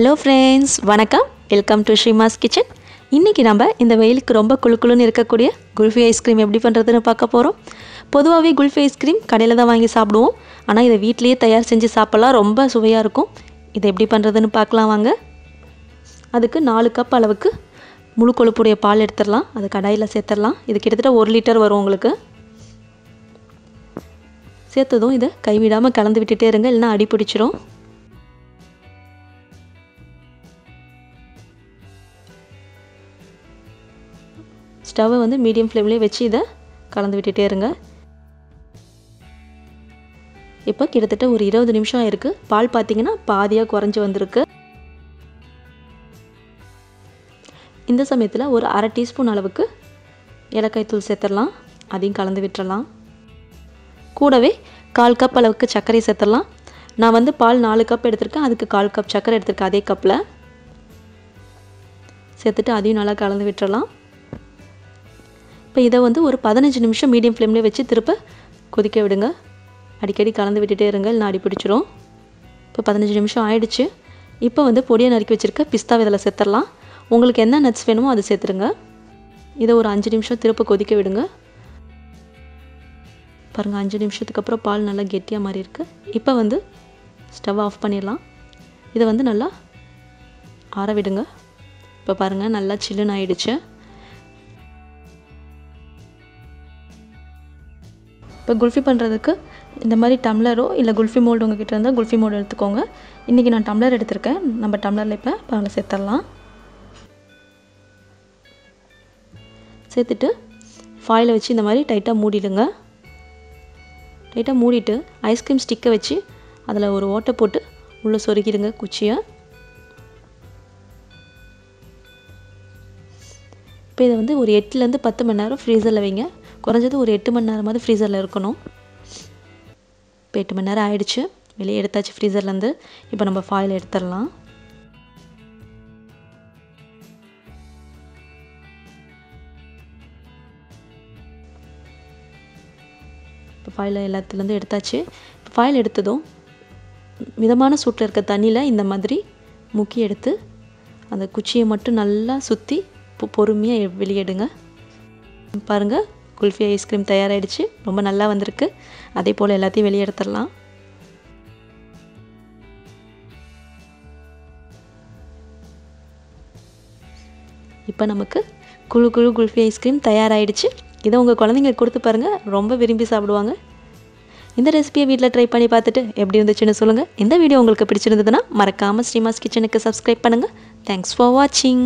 Hello friends வணக்கம். Welcome to Sreema's kitchen இன்றைக்கி நம்ம இந்த வெயிலுக்கு ரொம்ப குழுக்குழுன்னு இருக்கக்கூடிய குல்ஃபி ஐஸ்கிரீம் எப்படி பண்ணுறதுன்னு பார்க்க போகிறோம் பொதுவாகவே குல்ஃபி ஐஸ்கிரீம் கடையில் தான் வாங்கி சாப்பிடுவோம். ஆனால் இதை வீட்லேயே தயார் செஞ்சு சாப்பிட்லாம். ரொம்ப சுவையாக இருக்கும். இதை எப்படி பண்ணுறதுன்னு பார்க்கலாம் வாங்க. அதுக்கு நாலு கப் அளவுக்கு முழு கொழுப்புடைய பால் எடுத்துடலாம். அது கடாயில் சேர்த்துடலாம். இது கிட்டத்தட்ட ஒரு லிட்டர் வரும் உங்களுக்கு. சேர்த்ததும் இதை கைவிடாமல் கலந்து விட்டுட்டே இருங்க. இல்லைன்னா அடி பிடிச்சிரும். ஸ்டவ்வை வந்து மீடியம் ஃப்ளேம்லேயே வச்சு இதை கலந்து விட்டுட்டே இருங்க. இப்போ கிட்டத்தட்ட ஒரு இருபது நிமிஷம் ஆயிருக்கு. பால் பார்த்தீங்கன்னா பாதியாக குறைஞ்சி வந்திருக்கு. இந்த சமயத்தில் ஒரு அரை டீஸ்பூன் அளவுக்கு ஏலக்காய் தூள் சேர்த்துடலாம். அதையும் கலந்து விட்டுறலாம். கூடவே கால் கப் அளவுக்கு சர்க்கரை சேர்த்துடலாம். நான் வந்து பால் நாலு கப் எடுத்திருக்கேன். அதுக்கு கால் கப் சர்க்கரை எடுத்திருக்கேன். அதே கப்பில் சேர்த்துட்டு அதையும் நல்லா கலந்து விட்டுறலாம். இப்போ இதை வந்து ஒரு பதினஞ்சு நிமிஷம் மீடியம் ஃப்ளேம்லேயே வச்சு திருப்ப கொதிக்க விடுங்க. அடிக்கடி கலந்து விட்டுட்டே இருங்க இல்லைனா அடி பிடிச்சிரும். இப்போ பதினஞ்சு நிமிஷம் ஆயிடுச்சு. இப்போ வந்து பொடியை நறுக்கி வச்சுருக்க பிஸ்தா இதில் சேர்த்துடலாம். உங்களுக்கு என்ன நட்ஸ் வேணுமோ அது சேர்த்துருங்க. இதை ஒரு அஞ்சு நிமிஷம் திருப்ப கொதிக்க விடுங்க. பாருங்கள் அஞ்சு நிமிஷத்துக்கு அப்புறம் பால் நல்லா கெட்டியாக மாறி இருக்கு. இப்போ வந்து ஸ்டவ் ஆஃப் பண்ணிடலாம். இதை வந்து நல்லா ஆற விடுங்க. இப்போ பாருங்கள் நல்லா சில்லுன்னு ஆயிடுச்சு. இப்போ குல்ஃபி பண்ணுறதுக்கு இந்த மாதிரி டம்ளரோ இல்லை குல்ஃபி மோல்டு உங்ககிட்ட இருந்தால் குல்ஃபி மோல்டு எடுத்துக்கோங்க. இன்றைக்கி நான் டம்ளர் எடுத்திருக்கேன். நம்ம டம்ளரில் இப்போ பாலை சேர்த்துடலாம். சேர்த்துட்டு ஃபாயில் வச்சு இந்த மாதிரி டைட்டாக மூடிடுங்க. டைட்டாக மூடிட்டு ஐஸ்கிரீம் ஸ்டிக்கை வச்சு அதில் ஒரு ஓட்டை போட்டு உள்ளே சொருகிடுங்க குச்சியை. இப்போ இதை வந்து ஒரு எட்டுலேருந்து பத்து மணி நேரம் ஃப்ரீசரில் வைங்க. குறைஞ்சது ஒரு எட்டு மணி நேரமாவது ஃப்ரீசரில் இருக்கணும். இப்போ எட்டு மணி நேரம் ஆயிடுச்சு. வெளியே எடுத்தாச்சு ஃப்ரீசர்லேருந்து இப்போ நம்ம ஃபாயில் எடுத்துடலாம். இப்போ ஃபாயில் எல்லாத்துலேருந்து எடுத்தாச்சு. இப்போ ஃபாயில் எடுத்ததும் மிதமான சூட்டில் இருக்க தண்ணியில் இந்த மாதிரி முக்கி எடுத்து அந்த குச்சியை மட்டும் நல்லா சுற்றி பொறுமையாக வெளியெடுங்க பாருங்கள் குல்ஃபி ஐஸ்கிரீம் தயாராகிடுச்சு ரொம்ப நல்லா வந்திருக்கு. அதே போல் எல்லாத்தையும் வெளியே எடுத்துடலாம். இப்போ நமக்கு குழு குழு குல்ஃபி ஐஸ்கிரீம் தயாராகிடுச்சு இதை உங்கள் குழந்தைங்களுக்கு கொடுத்து பாருங்கள் ரொம்ப விரும்பி சாப்பிடுவாங்க. இந்த ரெசிபியை வீட்டில் ட்ரை பண்ணி பார்த்துட்டு எப்படி இருந்துச்சுன்னு சொல்லுங்கள் இந்த வீடியோ உங்களுக்கு பிடிச்சிருந்ததுன்னா மறக்காமல் ஸ்ரீமாஸ் கிச்சனுக்கு சப்ஸ்கிரைப் பண்ணுங்கள் தேங்க்ஸ் ஃபார் வாட்சிங்